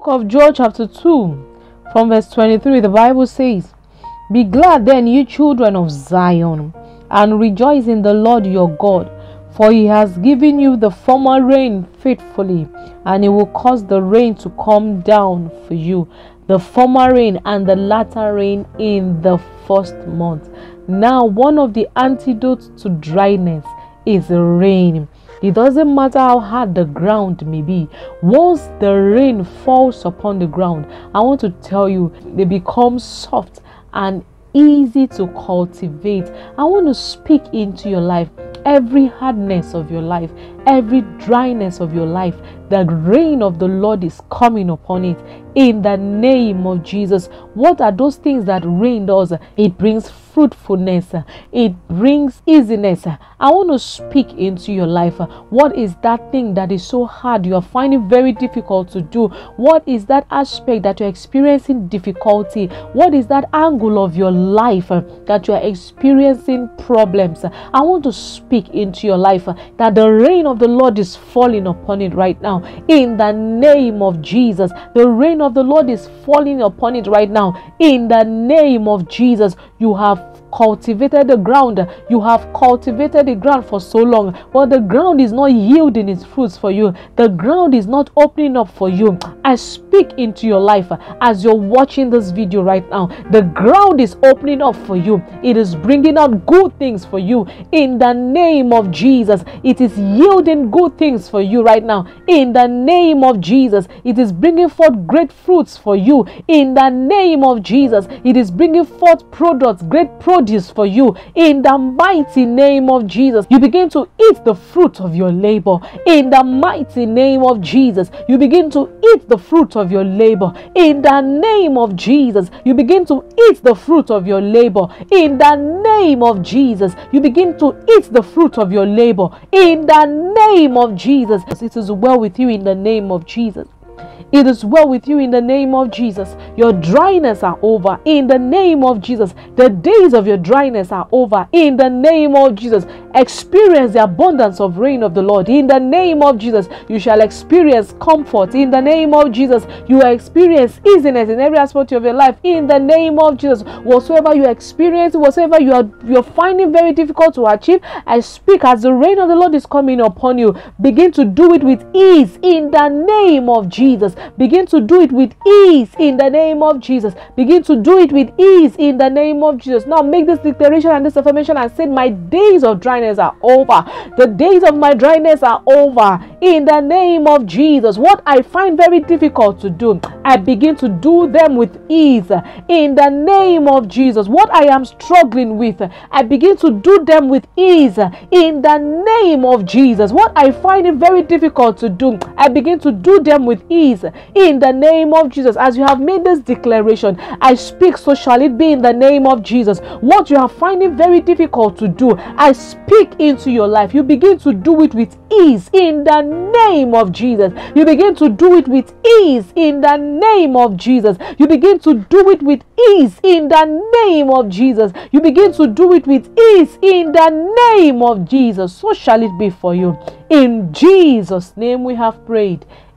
book of Joel, chapter 2, from verse 23, the Bible says, Be glad then, you children of Zion, and rejoice in the Lord your God, for he has given you the former rain faithfully, and he will cause the rain to come down for you, the former rain and the latter rain in the first month. Now, one of the antidotes to dryness is rain. It doesn't matter how hard the ground may be. Once the rain falls upon the ground, I want to tell you, they become soft and easy to cultivate. I want to speak into your life every hardness of your life, every dryness of your life. The rain of the Lord is coming upon it in the name of Jesus. What are those things that rain does? It brings fruitfulness, it brings easiness. I want to speak into your life. What is that thing that is so hard you are finding very difficult to do? What is that aspect that you're experiencing difficulty? What is that angle of your life that you are experiencing problems? I want to speak into your life that the rain of the Lord is falling upon it right now in the name of Jesus. The rain of the Lord is falling upon it right now in the name of Jesus. You have cultivated the ground. You have cultivated the ground for so long, but the ground is not yielding its fruits for you. The ground is not opening up for you. I speak into your life as you're watching this video right now. The ground is opening up for you. It is bringing out good things for you in the name of Jesus. It is yielding good things for you right now in the name of Jesus. It is bringing forth great fruits for you in the name of Jesus. It is bringing forth products, great produce for you in the mighty name of Jesus. You begin to eat the fruit of your labor in the mighty name of Jesus. You begin to eat the fruit of your labor in the name of Jesus. You begin to eat the fruit of your labor in the name of Jesus. You begin to eat the fruit of your labor in the name of Jesus. It is well with you in the name of Jesus. It is well with you in the name of Jesus. Your dryness are over in the name of Jesus. The days of your dryness are over in the name of Jesus. Experience the abundance of rain of the Lord in the name of Jesus. You shall experience comfort in the name of Jesus. You will experience easiness in every aspect of your life in the name of Jesus. Whatsoever you experience, whatsoever you are you're finding very difficult to achieve, I speak as the rain of the Lord is coming upon you. Begin to do it with ease in the name of Jesus. Begin to do it with ease in the name of Jesus. Begin to do it with ease in the name of Jesus. Now make this declaration and this affirmation and say, My days of dryness are over. The days of my dryness are over in the name of Jesus. What I find very difficult to do, I begin to do them with ease in the name of Jesus. What I am struggling with, I begin to do them with ease in the name of Jesus. What I find it very difficult to do, I begin to do them with ease in the name of Jesus. As you have made this declaration, I speak, so shall it be in the name of Jesus. What you are finding very difficult to do, I speak into your life. You begin to do it with ease in the name of Jesus. You begin to do it with ease in the name of Jesus. You begin to do it with ease in the name of Jesus. You begin to do it with ease in the name of Jesus. So shall it be for you. In Jesus' name we have prayed.